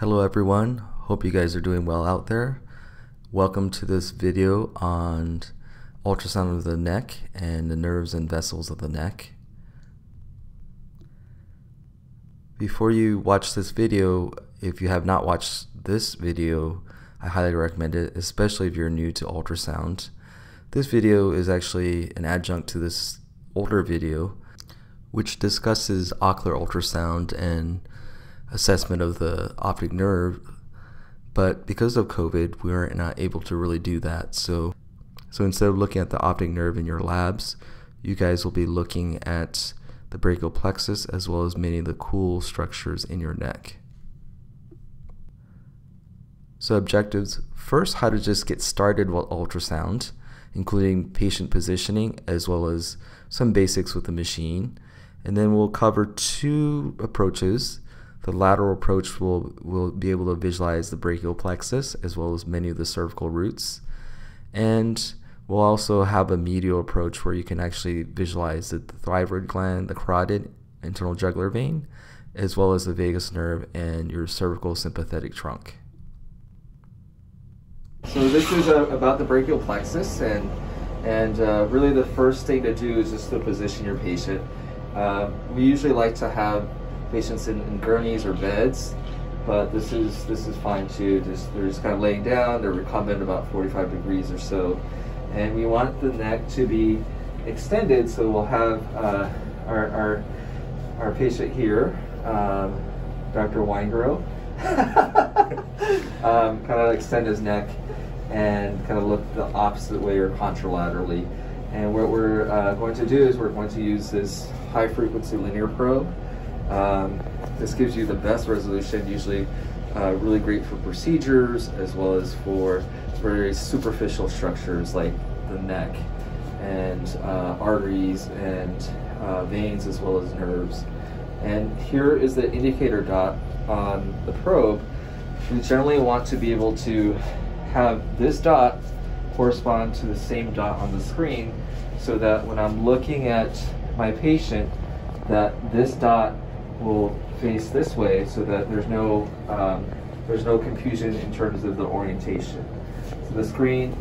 Hello everyone, hope you guys are doing well out there. Welcome to this video on ultrasound of the neck and the nerves and vessels of the neck. Before you watch this video, if you have not watched this video, I highly recommend it, especially if you're new to ultrasound. This video is actually an adjunct to this older video, which discusses ocular ultrasound and assessment of the optic nerve. But because of COVID, we are not able to really do that. So, so instead of looking at the optic nerve in your labs, you guys will be looking at the brachial plexus as well as many of the cool structures in your neck. So objectives, first how to just get started with ultrasound, including patient positioning as well as some basics with the machine. And then we'll cover two approaches. The lateral approach will, will be able to visualize the brachial plexus as well as many of the cervical roots. And we'll also have a medial approach where you can actually visualize the thyroid gland, the carotid, internal jugular vein, as well as the vagus nerve and your cervical sympathetic trunk. So this is uh, about the brachial plexus, and and uh, really the first thing to do is just to position your patient. Uh, we usually like to have patients in, in, gurneys or beds, but this is this is fine too. Just they're just kind of laying down. They're recumbent about 45 degrees or so, and we want the neck to be extended. So we'll have uh, our, our our patient here, um, Dr. Weingrove, um, kind of extend his neck and kind of look the opposite way or contralaterally. And what we're uh, going to do is we're going to use this high frequency linear probe. Um, this gives you the best resolution, usually uh, really great for procedures as well as for very superficial structures like the neck and uh, arteries and uh, veins as well as nerves. And here is the indicator dot on the probe. We generally want to be able to have this dot correspond to the same dot on the screen so that when I'm looking at my patient that this dot will face this way so that there's no um, there's no confusion in terms of the orientation. So the screen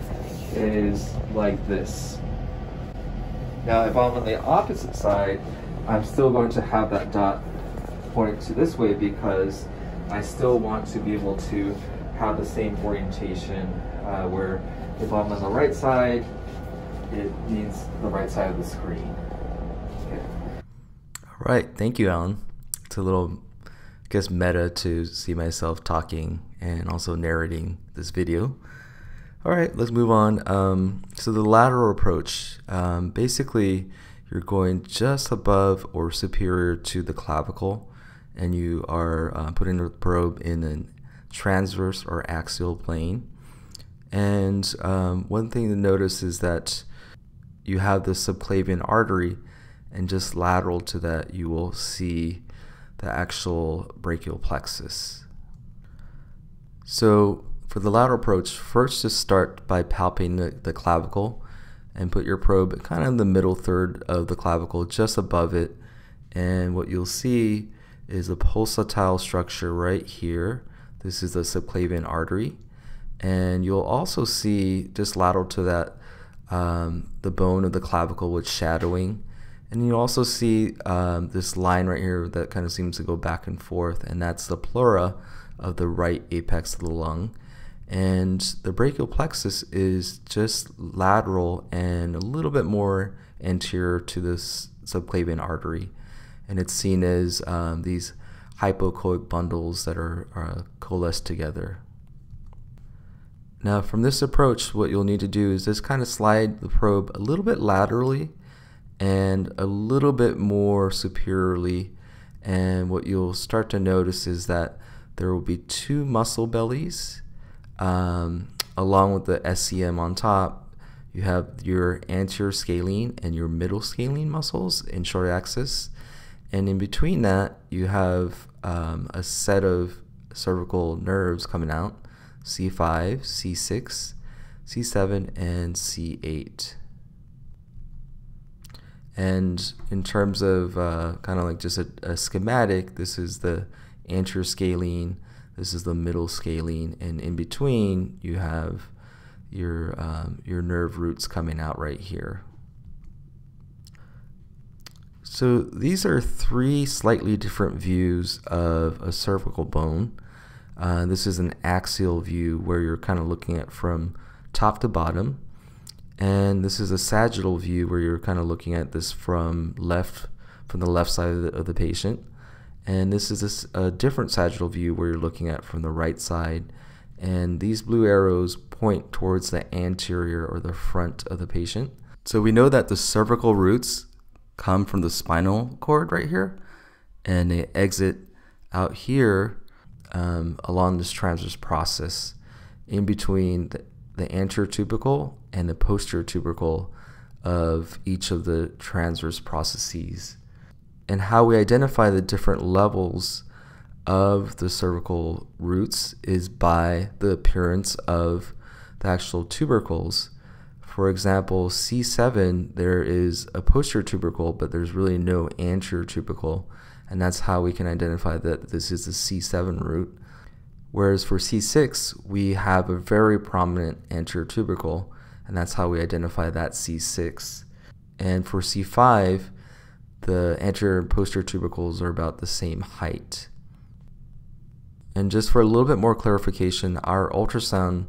is like this. Now if I'm on the opposite side, I'm still going to have that dot point to this way because I still want to be able to have the same orientation uh, where if I'm on the right side, it means the right side of the screen. Okay. All right, thank you, Alan. It's a little, I guess, meta to see myself talking and also narrating this video. All right, let's move on. Um, so the lateral approach, um, basically, you're going just above or superior to the clavicle, and you are uh, putting the probe in a transverse or axial plane. And um, one thing to notice is that you have the subclavian artery, and just lateral to that, you will see the actual brachial plexus. So, for the lateral approach, first just start by palpating the, the clavicle and put your probe kind of in the middle third of the clavicle, just above it. And what you'll see is a pulsatile structure right here this is the subclavian artery. And you'll also see just lateral to that um, the bone of the clavicle with shadowing. And you also see um, this line right here that kind of seems to go back and forth, and that's the pleura of the right apex of the lung. And the brachial plexus is just lateral and a little bit more anterior to this subclavian artery. And it's seen as um, these hypoechoic bundles that are, are coalesced together. Now from this approach, what you'll need to do is just kind of slide the probe a little bit laterally and a little bit more superiorly. And what you'll start to notice is that there will be two muscle bellies um, along with the SCM on top. You have your anterior scalene and your middle scalene muscles in short axis. And in between that, you have um, a set of cervical nerves coming out C5, C6, C7, and C8. And in terms of uh, kind of like just a, a, schematic, this is the anterior scalene, This is the middle scalene, and in between you have your um, your nerve roots coming out right here. So these are three slightly different views of a cervical bone. Uh, this is an axial view where you're kind of looking at from top to bottom. And this is a sagittal view where you're kind of looking at this from left, from the left side of the, of the patient. And this is a, a different sagittal view where you're looking at from the right side. And these blue arrows point towards the anterior or the front of the patient. So we know that the cervical roots come from the spinal cord right here, and they exit out here um, along this transverse process in between the, the anterior tubercle and the posterior tubercle of each of the transverse processes. And how we identify the different levels of the cervical roots is by the appearance of the actual tubercles. For example, C7, there is a posterior tubercle, but there's really no anterior tubercle, and that's how we can identify that this is the C7 root. Whereas for C6, we have a very prominent anterior tubercle, and that's how we identify that C6. And for C5, the anterior and posterior tubercles are about the same height. And just for a little bit more clarification, our ultrasound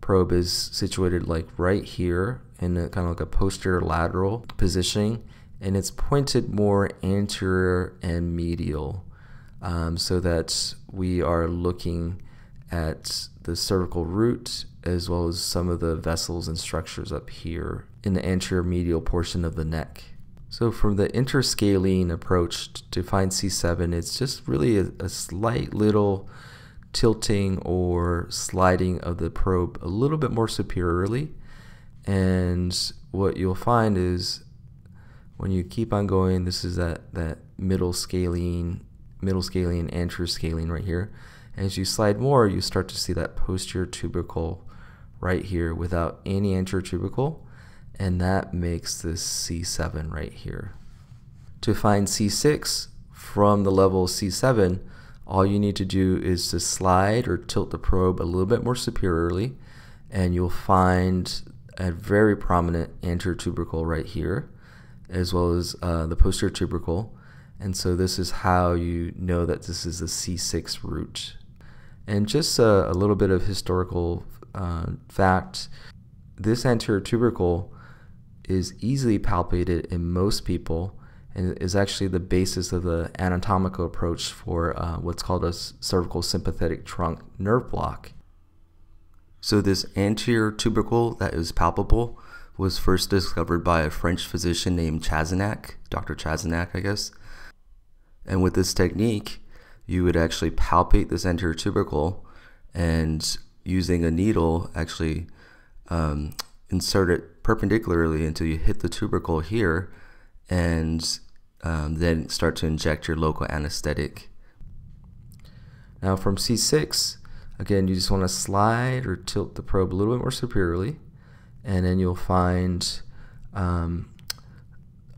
probe is situated like right here in a, kind of like a posterior lateral positioning and it's pointed more anterior and medial um, so that we are looking at the cervical root as well as some of the vessels and structures up here in the anterior medial portion of the neck. So from the interscalene approach to find C7, it's just really a, a slight little tilting or sliding of the probe a little bit more superiorly. And what you'll find is when you keep on going, this is that, that middle scalene, middle scalene, anterior scalene right here. And as you slide more, you start to see that posterior tubercle right here without any anterior tubercle. And that makes this C7 right here. To find C6 from the level C7, all you need to do is to slide or tilt the probe a little bit more superiorly and you'll find a very prominent anterior tubercle right here as well as uh, the posterior tubercle and so this is how you know that this is a C6 root. And just a, a little bit of historical uh, fact, this anterior tubercle is easily palpated in most people and is actually the basis of the anatomical approach for uh, what's called a cervical sympathetic trunk nerve block. So this anterior tubercle that is palpable was first discovered by a French physician named Chassaignac, Dr. Chassaignac, I guess. And with this technique, you would actually palpate this anterior tubercle and using a needle actually um, insert it perpendicularly until you hit the tubercle here and um, then start to inject your local anesthetic. Now from C6, again, you just want to slide or tilt the probe a little bit more superiorly, and then you'll find, um,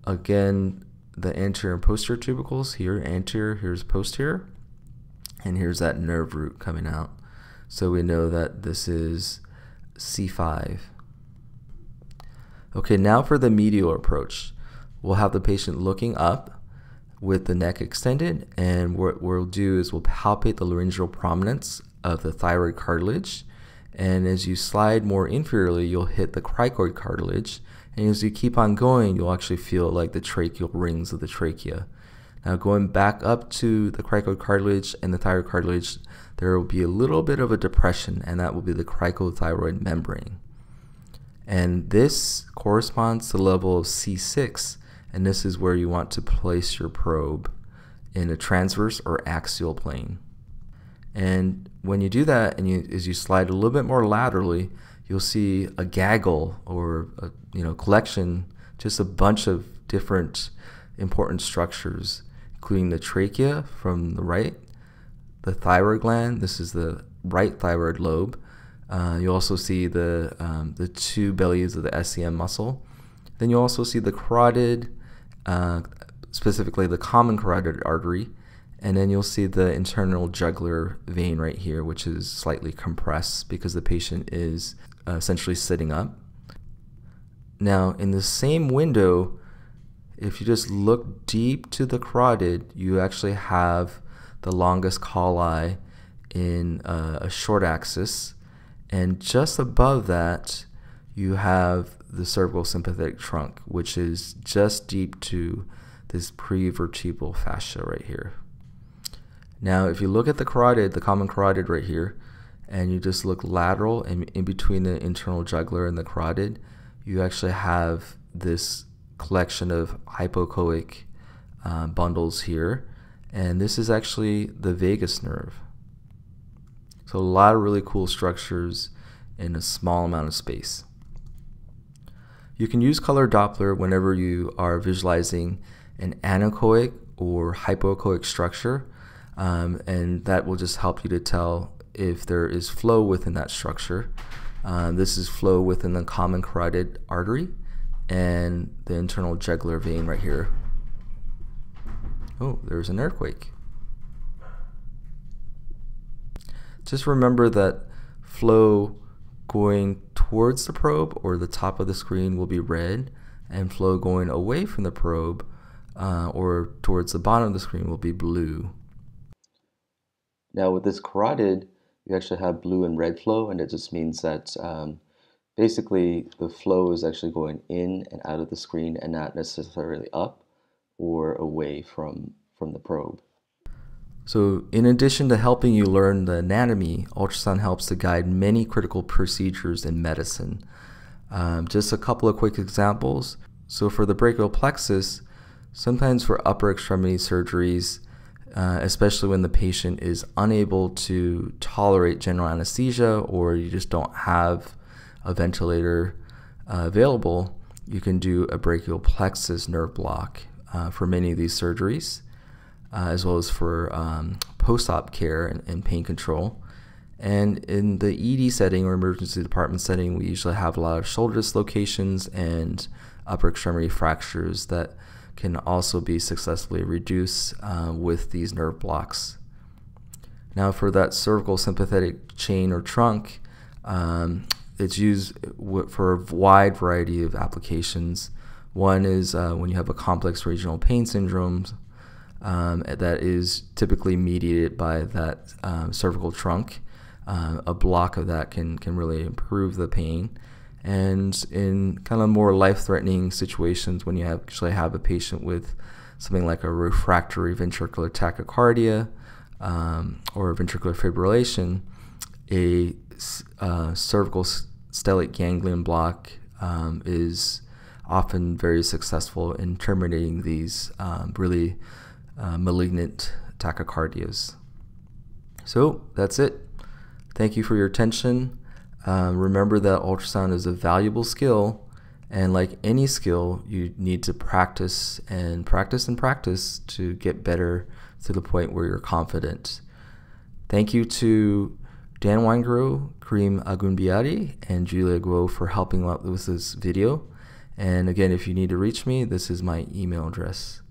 again, the anterior and posterior tubercles. Here, anterior, here's posterior, and here's that nerve root coming out. So we know that this is C5. Okay, now for the medial approach we'll have the patient looking up with the neck extended and what we'll do is we'll palpate the laryngeal prominence of the thyroid cartilage and as you slide more inferiorly you'll hit the cricoid cartilage and as you keep on going you'll actually feel like the tracheal rings of the trachea. Now going back up to the cricoid cartilage and the thyroid cartilage there will be a little bit of a depression and that will be the cricothyroid membrane. And this corresponds to the level of C6 and this is where you want to place your probe in a transverse or axial plane. And when you do that, and you, as you slide a little bit more laterally, you'll see a gaggle or a you know collection, just a bunch of different important structures, including the trachea from the right, the thyroid gland. This is the right thyroid lobe. Uh, you also see the um, the two bellies of the SCM muscle. Then you also see the carotid uh, specifically the common carotid artery, and then you'll see the internal jugular vein right here, which is slightly compressed because the patient is essentially sitting up. Now, in the same window, if you just look deep to the carotid, you actually have the longus colli in uh, a short axis, and just above that, you have the cervical sympathetic trunk, which is just deep to this prevertebral fascia right here. Now, if you look at the carotid, the common carotid right here, and you just look lateral and in between the internal jugular and the carotid, you actually have this collection of hypoechoic uh, bundles here. And this is actually the vagus nerve. So a lot of really cool structures in a small amount of space. You can use color Doppler whenever you are visualizing an anechoic or hypoechoic structure um, and that will just help you to tell if there is flow within that structure. Uh, this is flow within the common carotid artery and the internal jugular vein right here. Oh, there's an earthquake. Just remember that flow going towards the probe or the top of the screen will be red, and flow going away from the probe uh, or towards the bottom of the screen will be blue. Now with this carotid, you actually have blue and red flow, and it just means that um, basically the flow is actually going in and out of the screen and not necessarily up or away from, from the probe. So in addition to helping you learn the anatomy, ultrasound helps to guide many critical procedures in medicine. Um, just a couple of quick examples. So for the brachial plexus, sometimes for upper extremity surgeries, uh, especially when the patient is unable to tolerate general anesthesia or you just don't have a ventilator uh, available, you can do a brachial plexus nerve block uh, for many of these surgeries, uh, as well as for um, post op care and, and, pain control. And in the ED setting or emergency department setting, we usually have a lot of shoulder dislocations and upper extremity fractures that can also be successfully reduced uh, with these nerve blocks. Now, for that cervical sympathetic chain or trunk, um, it's used for a wide variety of applications. One is uh, when you have a complex regional pain syndrome um, that is typically mediated by that um, cervical trunk. Uh, a block of that can, can really improve the pain. And in kind of more life-threatening situations, when you actually have a patient with something like a refractory ventricular tachycardia um, or ventricular fibrillation, a uh, cervical stellate ganglion block um, is often very successful in terminating these um, really uh, malignant tachycardias. So that's it. Thank you for your attention. Um, remember that ultrasound is a valuable skill, and like any skill, you need to practice and practice and practice to get better to the point where you're confident. Thank you to Dan Weingro, Karim Agunbiari, and Julia Guo for helping out with this video. And again, if you need to reach me, this is my email address.